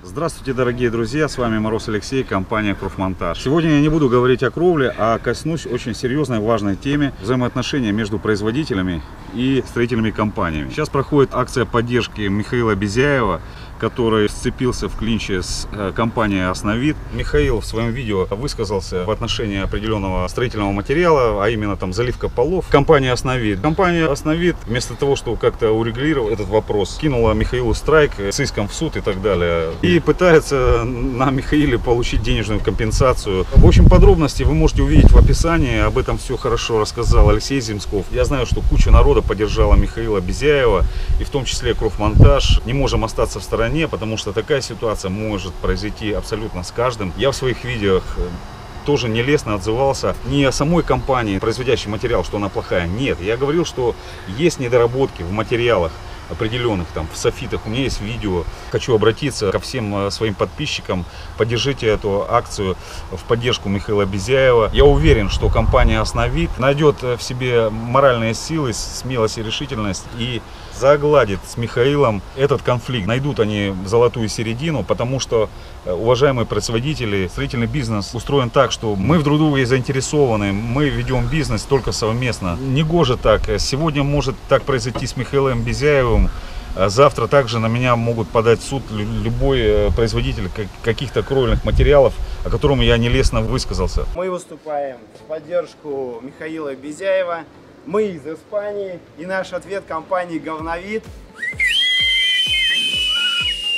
Здравствуйте, дорогие друзья, с вами Мороз Алексей, компания Круфмонтаж. Сегодня я не буду говорить о кровле, а коснусь очень серьезной, важной теме взаимоотношения между производителями и строительными компаниями. Сейчас проходит акция поддержки Михаила Безяева, который сцепился в клинче с э, компанией Основид. Михаил в своем видео высказался в отношении определенного строительного материала, а именно там заливка полов. Компания Основид. Компания Основид вместо того, чтобы как-то урегулировать этот вопрос, кинула Михаилу страйк с иском в суд и так далее. И пытается на Михаиле получить денежную компенсацию. В общем, подробности вы можете увидеть в описании. Об этом все хорошо рассказал Алексей Земсков. Я знаю, что куча народа поддержала Михаила Безяева, и в том числе Кровмонтаж. Не можем остаться в стороне стороне, потому что такая ситуация может произойти абсолютно с каждым. Я в своих видео э, тоже нелестно отзывался не о самой компании, производящей материал, что она плохая. Нет, я говорил, что есть недоработки в материалах определенных там в софитах. У меня есть видео. Хочу обратиться ко всем э, своим подписчикам. Поддержите эту акцию в поддержку Михаила Безяева. Я уверен, что компания Основит найдет э, в себе моральные силы, смелость и решительность и загладит с Михаилом этот конфликт. Найдут они золотую середину, потому что, э, уважаемые производители, строительный бизнес устроен так, что мы в друг друге заинтересованы, мы ведем бизнес только совместно. Не гоже так. Сегодня может так произойти с Михаилом Безяевым, а Завтра также на меня могут подать суд любой э, производитель каких-то кровельных материалов, о котором я нелестно высказался. Мы выступаем в поддержку Михаила Безяева. Мы из Испании и наш ответ компании «Говновид».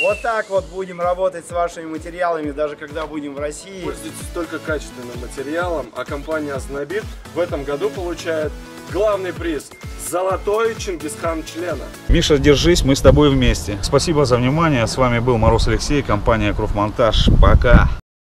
Вот так вот будем работать с вашими материалами, даже когда будем в России. Пользуйтесь только качественным материалом, а компания «Ознобит» в этом году получает главный приз – золотой Чингисхан члена. Миша, держись, мы с тобой вместе. Спасибо за внимание. С вами был Мороз Алексей, компания Кровмонтаж. Пока!